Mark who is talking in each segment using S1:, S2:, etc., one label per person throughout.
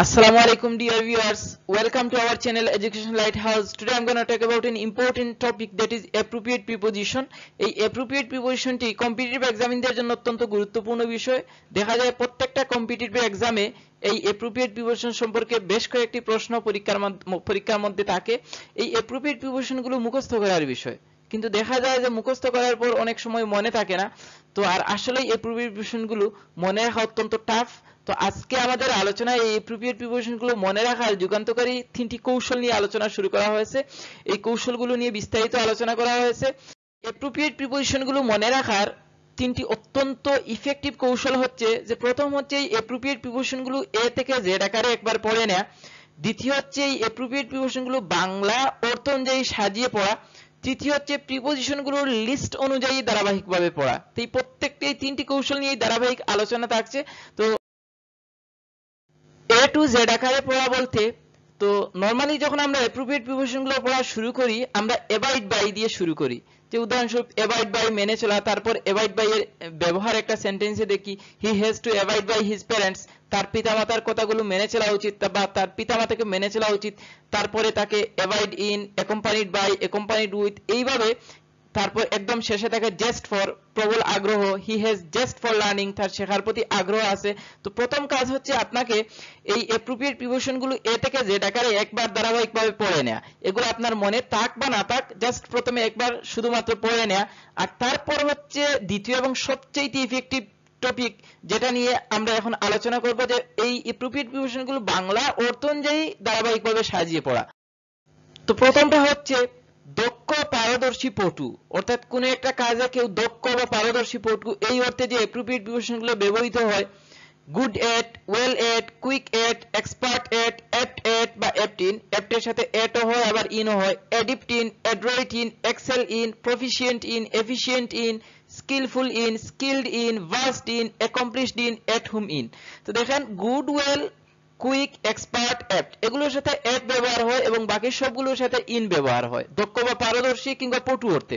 S1: Assalamu alaikum dear viewers welcome to our channel education lighthouse today i'm going to talk about an important topic that is appropriate preposition এই appropriate preposition টি competitive এক্সামিনদের জন্য অত্যন্ত গুরুত্বপূর্ণ বিষয় দেখা যায় প্রত্যেকটা কম্পিটিটিভ এক্সামে এই appropriate preposition সম্পর্কে বেশ কয়েকটি প্রশ্ন পরীক্ষার পরীক্ষার মধ্যে থাকে এই appropriate preposition গুলো মুখস্থ করার বিষয় কিন্তু দেখা যায় যে মুখস্থ করার পর অনেক সময় মনে থাকে না। তো আর আসলে এই প্রিপারেশনগুলো মনে রাখা অত্যন্ত টাফ তো আজকে আমাদের আলোচনায় এই প্রিপেয়ার প্রিপারেশনগুলো মনে রাখার যুগান্তকারী তিনটি কৌশল নিয়ে আলোচনা শুরু করা হয়েছে। এই কৌশলগুলো নিয়ে বিস্তারিত আলোচনা করা হয়েছে। অ্যাপ্রোপ্রিয়েট প্রিপোজিশনগুলো মনে রাখার তিনটি অত্যন্ত ইফেক্টিভ কৌশল হচ্ছে যে প্রথম হচ্ছে এই অ্যাপ্রোপ্রিয়েট প্রিপোজিশনগুলো এ থেকে জেড আকারে একবার পড়ে নেয়া। দ্বিতীয় হচ্ছে এই অ্যাপ্রোপ্রিয়েট প্রিপোজিশনগুলো বাংলা অর্থ অনুযায়ী সাজিয়ে পড়া। তৃতীয় হচ্ছে প্রিপোজিশনগুলোর লিস্ট অনুযায়ী ধারাবাহিকভাবে পড়া। তো এই প্রত্যেকটি, এই তিনটি কৌশল নিয়ে ধারাবাহিক আলোচনা থাকছে। তো এ টু জেড আকারে পড়া বলতে তো নর্মালি যখন আমরা অ্যাপ্রোপ্রিয়েট প্রিপোজিশনগুলো পড়া শুরু করি, আমরা এবাইড বাই দিয়ে শুরু করি। যে উদাহরণস্বরূপ এবাইড বাই মেনে চলা, তারপর এবাইড বাই এর ব্যবহার একটা সেন্টেন্সে দেখি he has to avoid by his parents তার পিতামাতার কথাগুলো মেনে চলা উচিত বা তার পিতামাতাকে মেনে চলা উচিত, তারপরে তাকে avoid in accompanied by accompanied with এইভাবে তারপর একদম শেষে থাকে জাস্ট ফর প্রবল আগ্রহ। He has just for learning তার শেখার প্রতি আগ্রহ আছে। তো প্রথম কাজ হচ্ছে আপনাকে এই অ্যাপ্রোপ্রিয়েটগুলো এ থেকে জেড আকারে একবার ধারাবাহিকভাবে পড়ে নেওয়া এগুলো আপনার মনে থাক বা না থাক জাস্ট প্রথমে একবার শুধুমাত্র পড়ে নেয়া। আর তারপর হচ্ছে দ্বিতীয় এবং সবচেয়ে ইফেক্টিভ টপিক যেটা নিয়ে আমরা এখন আলোচনা করব যে এই অ্যাপ্রোপ্রিয়েটগুলো বাংলা অর্থ অনুযায়ী ধারাবাহিকভাবে সাজিয়ে পড়া। তো প্রথমটা হচ্ছে দক্ষ পারদর্শী পটু, অর্থাৎ কোন একটা কাজে কেউ দক্ষ বা পারদর্শী পটু, এই অর্থে যে অ্যাপ্রোপ্রিয়েট প্রিপোজিশনগুলো ব্যবহৃত হয় good at well at quick at expert at at at বা এপটিন এপ্টের সাথে এটও হয়, আবার ইনও হয় adept in adroit in excel in proficient in efficient in skillful in skilled in versed in accomplished in at hmm in তো দেখেন good well quick expert apt এগুলোর সাথে অ্যাপ ব্যবহার হয় এবং বাকি সবগুলোর সাথে ইন ব্যবহার হয়। দক্ষ বা পারদর্শী কিংবা পটু অর্থে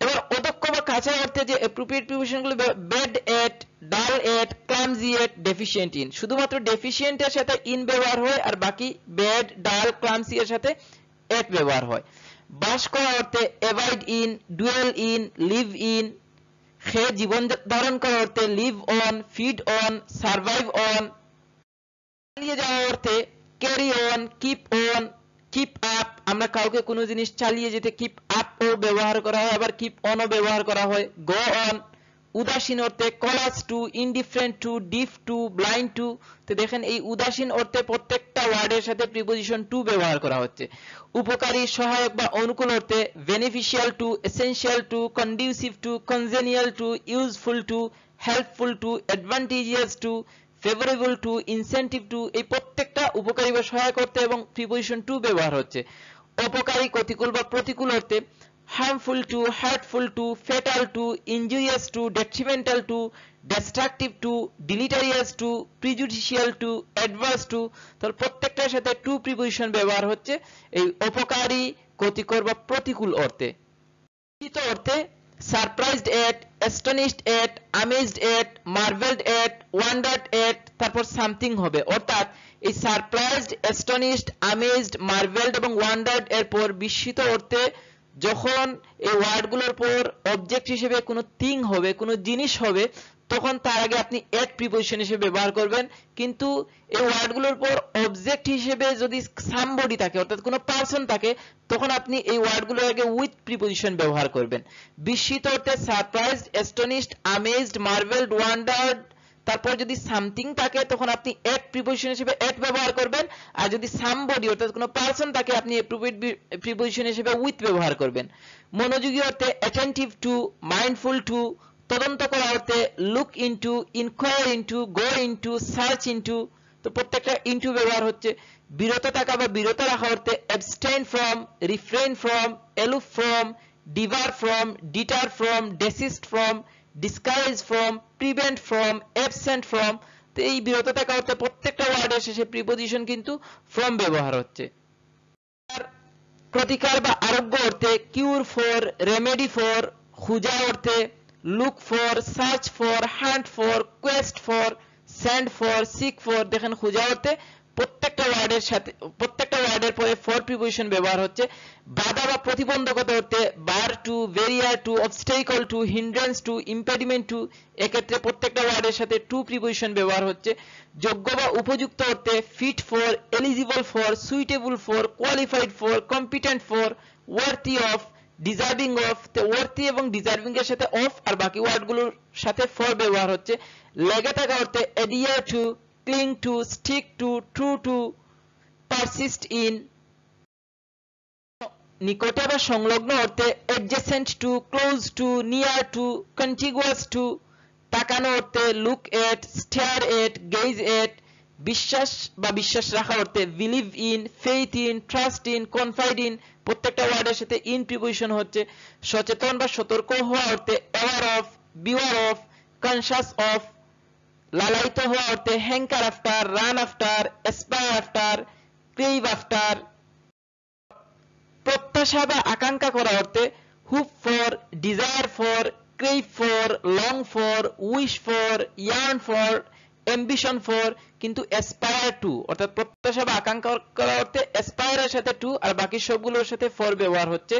S1: এবার অদক্ষ বা কাঁচা অর্থে যে appropriate প্রিপোজিশনগুলো bad at dull at clumsy at deficient in শুধুমাত্র ডেফিসিয়েন্ট এর সাথে ইন ব্যবহার হয় আর বাকি ব্যাড ডাল ক্লামসি এর সাথে এট ব্যবহার হয়। বাস করা অর্থে avoid in dwell in live in খে জীবন ধারণ করা অর্থে live on feed on survive on চালিয়ে যাওয়া অর্থে carry on keep on keep up আমরা কাউকে কোনো জিনিস চালিয়ে যেতে কিপ আপ ও ব্যবহার করা হয়, আবার কিপ অন ও ব্যবহার করা হয়। গো অন উদাসীন অর্থে callous to indifferent to deaf to blind to তো দেখেন এই উদাসীন অর্থে প্রত্যেকটা ওয়ার্ডের সাথে প্রিপোজিশন টু ব্যবহার করা হচ্ছে। উপকারী, সহায়ক বা অনুকূল অর্থে beneficial to essential to conducive to congenial to useful to helpful to advantageous to favourable to incentive to এই প্রত্যেকটা উপকারী বা সহায়ক অর্থে এবং প্রিপোজিশন টু ব্যবহার হচ্ছে। অপকারী, প্রতিকূল বা প্রতিকূল অর্থে harmful to, hurtful to, fatal to, injurious to, detrimental to, destructive to, deleterious to, prejudicial to, adverse to তাহলে প্রত্যেকটার সাথে টু প্রিপোজিশন ব্যবহার হচ্ছে। এই অপকারী, ক্ষতিকর বা প্রতিকূল অর্থে। অর্থে surprised at astonished at amazed at marvelled at wondered at, তারপর সামথিং হবে। অর্থাৎ এই সারপ্রাইজড অ্যাস্টনিশড আমেজড মার্ভেলড এবং ওয়ান্ডার্ড এর পর বিস্মিত অর্থে যখন এই ওয়ার্ডগুলোর পর অবজেক্ট হিসেবে কোনো থিং হবে, কোনো জিনিস হবে তখন তার আগে আপনি এট প্রিপোজিশন হিসেবে ব্যবহার করবেন। কিন্তু এই ওয়ার্ডগুলোর পর অবজেক্ট হিসেবে যদি সামবডি থাকে, অর্থাৎ কোনো পার্সন থাকে, তখন আপনি এই ওয়ার্ডগুলোর আগে উইথ প্রিপোজিশন ব্যবহার করবেন। বিস্মিত অর্থে surprised astonished amazed marvelled wondered তারপর যদি সামথিং থাকে, তখন আপনি এট প্রিপোজিশন হিসেবে এট ব্যবহার করবেন। আর যদি সামবডি অর্থাৎ কোনো পার্সন থাকে, আপনি প্রিপোজিশন হিসেবে উইথ ব্যবহার করবেন। মনোযোগী অর্থে অ্যাটেন্টিভ টু মাইন্ডফুল টু তদন্ত করা অর্থে look into inquire into go into search into তো প্রত্যেকটা ইনটু ব্যবহার হচ্ছে। বিরত থাকা বা বিরত রাখা অর্থে abstain from refrain from aloof from debar from deter from desist from discourage from prevent from absent from তো এই বিরত থাকা অর্থে প্রত্যেকটা ওয়ার্ডের শেষে প্রিপোজিশন কিন্তু ফ্রম ব্যবহার হচ্ছে। প্রতিকার বা আরোগ্য অর্থে কিউর ফর রেমেডি ফর খুঁজা অর্থে look for search for hunt for quest for send for seek for দেখেন খুঁজা অর্থে প্রত্যেকটা ওয়ার্ডের সাথে, প্রত্যেকটা ওয়ার্ডের পরে ফর প্রিপোজিশন ব্যবহার হচ্ছে। বাধা বা প্রতিবন্ধকতা হতে bar to barrier to obstacle to hindrance to impediment to এক্ষেত্রে প্রত্যেকটা ওয়ার্ডের সাথে টু প্রিপোজিশন ব্যবহার হচ্ছে। যোগ্য বা উপযুক্ত হতে fit for eligible for suitable for qualified for competent for worthy of deserving of worthy এবং ডিজার্ভিং এর সাথে অফ আর বাকি ওয়ার্ডগুলোর সাথে ফর ব্যবহার হচ্ছে, লেগে থাকা অর্থে adhere to cling to stick to true to persist in নিকটে বা সংলগ্ন অর্থে adjacent to close to near to contiguous to তাকানো অর্থে look at stare at gaze at বিশ্বাস বা বিশ্বাস রাখা অর্থে believe in faith in trust in confide in প্রত্যেকটা ওয়ার্ডের সাথে ইন প্রিপোজিশন হচ্ছে সচেতন বা সতর্ক হওয়া অর্থে aware of beware of conscious of লালায়িত হওয়া অর্থে hanker after run after aspire after crave after প্রত্যাশা বা আকাঙ্ক্ষা করা অর্থে hope for desire for crave for long for wish for yearn for ambition for কিন্তু অ্যাসপায়ার টু অর্থাৎ প্রত্যাশা বা আকাঙ্ক্ষা করা অর্থে অ্যাসপায়ারের সাথে টু আর বাকি সবগুলোর সাথে ফর ব্যবহার হচ্ছে।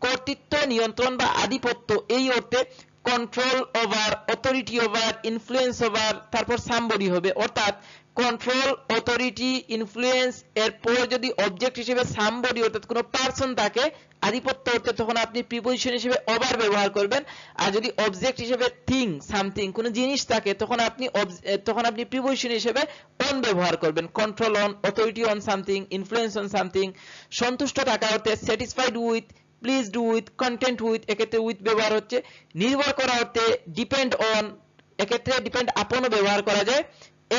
S1: কর্তৃত্ব, নিয়ন্ত্রণ বা আধিপত্য, এই অর্থে control over authority over influence over তারপর সামবডি হবে। অর্থাৎ কন্ট্রোল অথরিটি ইনফ্লুয়েন্স এর পর যদি অবজেক্ট হিসেবে সামবডি অর্থাৎ কোনো পার্সন থাকে, আধিপত্য অর্থে তখন আপনি প্রিপোজিশন হিসেবে ওভার ব্যবহার করবেন। আর যদি অবজেক্ট হিসেবে থিং সামথিং কোনো জিনিস থাকে, তখন আপনি তখন আপনি প্রিপোজিশন হিসেবে অন ব্যবহার করবেন। Control on authority on something influence on something সন্তুষ্ট থাকা অর্থে satisfied with pleased with content with এক্ষেত্রে উইথ ব্যবহার হচ্ছে। নির্ভর করা অর্থে ডিপেন্ড অন এক্ষেত্রে ডিপেন্ড আপনও ব্যবহার করা যায়।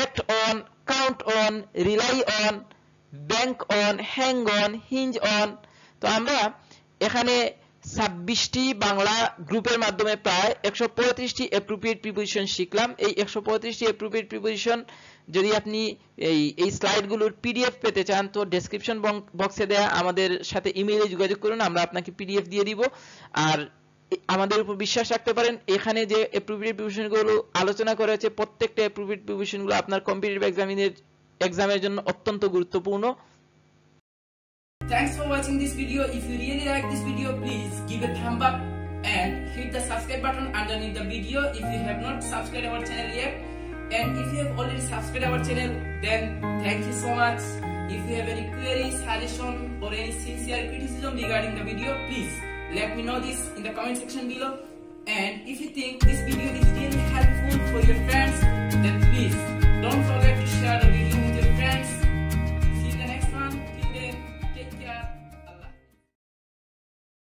S1: act on count on, rely on, bank on, hang on, hinge on তো আমরা এখানে ছাব্বিশটি বাংলা গ্রুপের মাধ্যমে প্রায় একশো পঁয়ত্রিশটি অ্যাপ্রোপ্রিয়েট প্রিপোজিশন শিখলাম। এই একশো পঁয়ত্রিশটি অ্যাপ্রোপ্রিয়েট প্রিপোজিশন যদি আপনি এই এই স্লাইডগুলোর পিডিএফ পেতে চান, তো ডেসক্রিপশন বক্সে দেয়া আমাদের সাথে ইমেইলে যোগাযোগ করুন, আমরা আপনাকে পিডিএফ দিয়ে দিব। আর আমাদের উপর বিশ্বাস রাখতে পারেন এখানে যে অ্যাপ্রোপ্রিয়েট প্রিপারেশনগুলো আলোচনা করা হয়েছে প্রত্যেকটা অ্যাপ্রোপ্রিয়েট প্রিপারেশনগুলো আপনার কম্পিটিটিভ এক্সামিনের এক্সামের জন্য অত্যন্ত গুরুত্বপূর্ণ
S2: Thanks for watching this video. If you really like this video, please give a thumb up and hit the subscribe button underneath the video if you have not subscribed our channel yet. And if you have already subscribed our channel, then thank you so much. If you have any query, suggestion or any sincere criticism regarding the video, please Let me know this in the comment section below. And if you think this video is
S1: really helpful for your friends, then please don't forget to share the video.